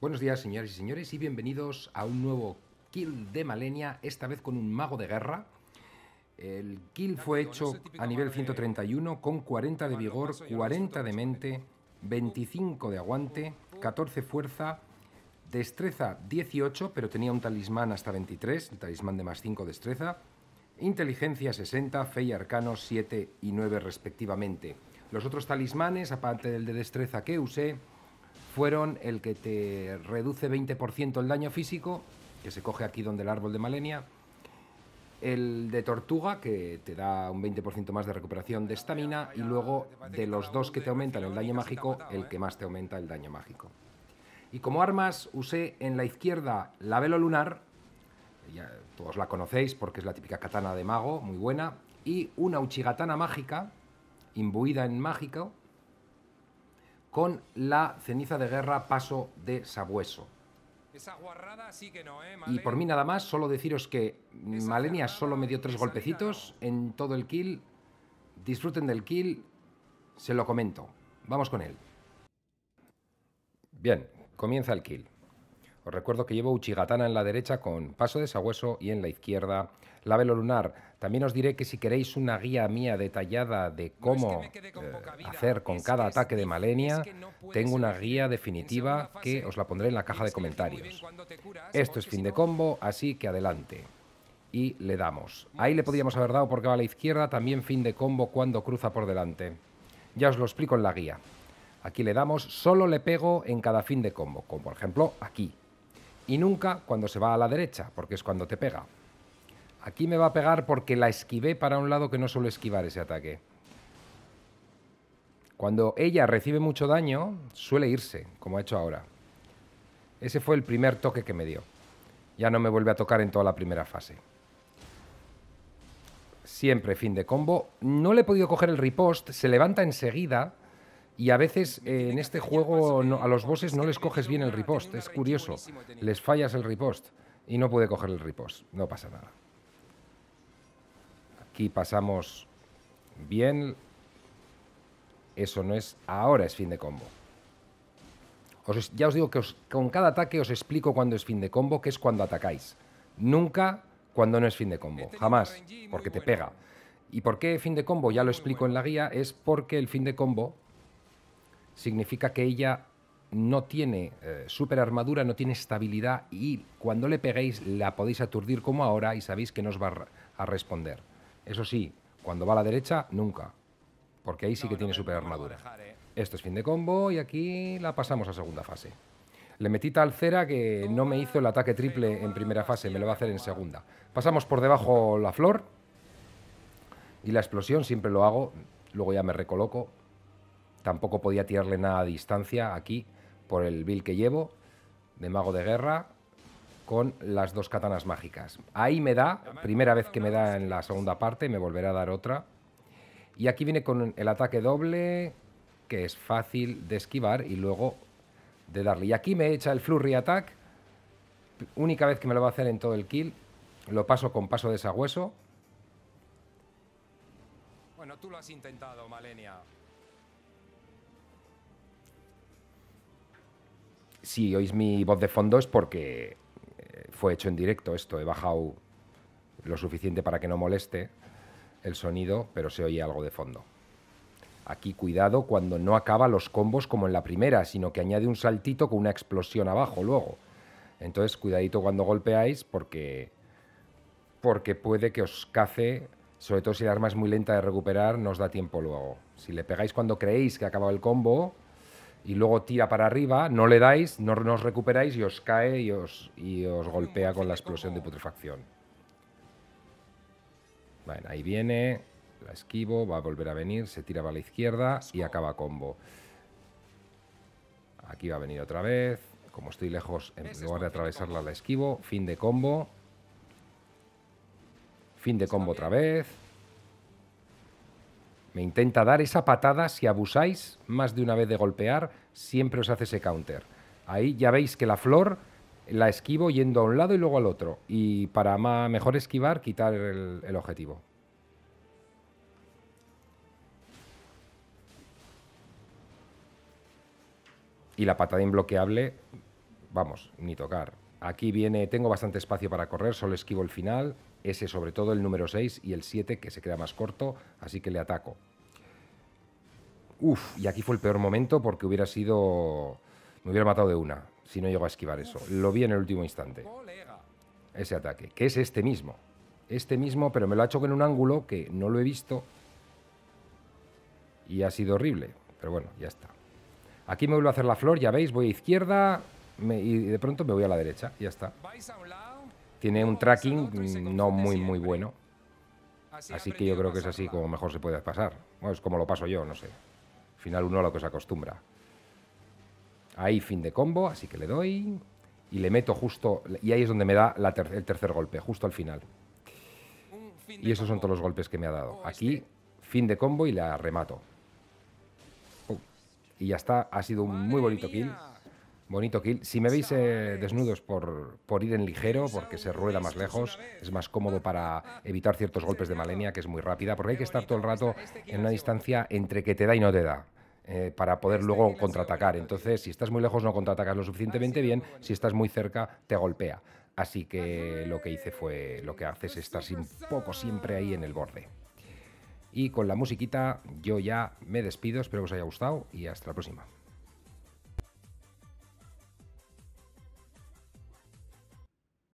Buenos días, señores y señores, y bienvenidos a un nuevo kill de Malenia, esta vez con un mago de guerra. El kill fue hecho a nivel 131 con 40 de vigor, 40 de mente, 25 de aguante, 14 fuerza, destreza 18, pero tenía un talismán hasta 23, el talismán de más 5 destreza, inteligencia 60, fe y arcano 7 y 9 respectivamente. Los otros talismanes, aparte del de destreza que usé, fueron el que te reduce 20% el daño físico, que se coge aquí donde el árbol de Malenia, el de tortuga, que te da un 20% más de recuperación de estamina, y luego de los dos que te aumentan el daño mágico, el que más te aumenta el daño mágico. Y como armas usé en la izquierda la velo lunar, ya todos la conocéis porque es la típica katana de mago, muy buena, y una uchigatana mágica, imbuida en mágico, con la ceniza de guerra paso de sabueso. Y por mí nada más, solo deciros que Malenia solo me dio tres golpecitos en todo el kill. Disfruten del kill, se lo comento. Vamos con él. Bien, comienza el kill. Os recuerdo que llevo Uchigatana en la derecha con paso de sabueso y en la izquierda la velo lunar. También os diré que si queréis una guía mía detallada de cómo eh, hacer con cada ataque de Malenia, tengo una guía definitiva que os la pondré en la caja de comentarios. Esto es fin de combo, así que adelante. Y le damos. Ahí le podríamos haber dado porque va a la izquierda, también fin de combo cuando cruza por delante. Ya os lo explico en la guía. Aquí le damos, solo le pego en cada fin de combo, como por ejemplo aquí. Y nunca cuando se va a la derecha, porque es cuando te pega. Aquí me va a pegar porque la esquivé para un lado que no suelo esquivar ese ataque. Cuando ella recibe mucho daño, suele irse, como ha hecho ahora. Ese fue el primer toque que me dio. Ya no me vuelve a tocar en toda la primera fase. Siempre fin de combo. No le he podido coger el ripost, se levanta enseguida y a veces eh, en este juego a los bosses no les coges bien el ripost. Es curioso, les fallas el ripost y no puede coger el ripost. No pasa nada. Aquí pasamos bien. Eso no es... Ahora es fin de combo. ya os digo que con cada ataque os explico cuándo es fin de combo, que es cuando atacáis. Nunca cuando no es fin de combo. Jamás. Porque te pega. ¿Y por qué fin de combo? Ya lo explico en la guía. Es porque el fin de combo significa que ella no tiene eh, super armadura, no tiene estabilidad y cuando le peguéis la podéis aturdir como ahora y sabéis que no os va a responder. Eso sí, cuando va a la derecha, nunca. Porque ahí sí que tiene super armadura. Esto es fin de combo y aquí la pasamos a segunda fase. Le metí tal cera que no me hizo el ataque triple en primera fase, me lo va a hacer en segunda. Pasamos por debajo la flor y la explosión siempre lo hago, luego ya me recoloco. Tampoco podía tirarle nada a distancia aquí por el build que llevo de mago de guerra con las dos katanas mágicas. Ahí me da, primera vez que me da en la segunda parte, me volverá a dar otra. Y aquí viene con el ataque doble, que es fácil de esquivar y luego de darle. Y aquí me echa el flurry attack, única vez que me lo va a hacer en todo el kill. Lo paso con paso de sagüeso. Bueno, tú lo has intentado, Malenia. Si oís mi voz de fondo es porque fue hecho en directo esto, he bajado lo suficiente para que no moleste el sonido, pero se oye algo de fondo. Aquí cuidado cuando no acaba los combos como en la primera, sino que añade un saltito con una explosión abajo luego. Entonces cuidadito cuando golpeáis porque, porque puede que os cace, sobre todo si el arma es muy lenta de recuperar, no os da tiempo luego. Si le pegáis cuando creéis que ha acabado el combo, y luego tira para arriba, no le dais, no os recuperáis y os cae y os, y os golpea con la explosión de putrefacción. Bueno, ahí viene, la esquivo, va a volver a venir, se tira para la izquierda y acaba combo. Aquí va a venir otra vez, como estoy lejos, en lugar de atravesarla la esquivo, fin de combo. Fin de combo otra vez. Me intenta dar esa patada, si abusáis más de una vez de golpear, siempre os hace ese counter. Ahí ya veis que la flor la esquivo yendo a un lado y luego al otro. Y para mejor esquivar, quitar el, el objetivo. Y la patada imbloqueable vamos, ni tocar. Aquí viene, tengo bastante espacio para correr, solo esquivo el final, ese sobre todo el número 6 y el 7 que se queda más corto, así que le ataco. Uf, y aquí fue el peor momento porque hubiera sido... Me hubiera matado de una si no llego a esquivar eso. Lo vi en el último instante. Ese ataque, que es este mismo. Este mismo, pero me lo ha hecho con un ángulo que no lo he visto y ha sido horrible. Pero bueno, ya está. Aquí me vuelvo a hacer la flor, ya veis, voy a izquierda y de pronto me voy a la derecha, ya está. Tiene un tracking no muy, muy bueno. Así que yo creo que es así como mejor se puede pasar. Bueno, es como lo paso yo, no sé. Al final uno a lo que se acostumbra. Ahí fin de combo, así que le doy y le meto justo, y ahí es donde me da el tercer golpe, justo al final. Y esos son todos los golpes que me ha dado. Aquí, fin de combo y la remato. Y ya está, ha sido un muy bonito kill. Bonito kill. Si me veis eh, desnudos por, por, ir en ligero, porque se rueda más lejos, es más cómodo para evitar ciertos golpes de malenia, que es muy rápida, porque hay que estar todo el rato en una distancia entre que te da y no te da. Eh, para poder luego contraatacar. Entonces, si estás muy lejos no contraatacas lo suficientemente bien, si estás muy cerca te golpea. Así que lo que hice fue, lo que haces es estar un poco siempre ahí en el borde. Y con la musiquita yo ya me despido, espero que os haya gustado y hasta la próxima.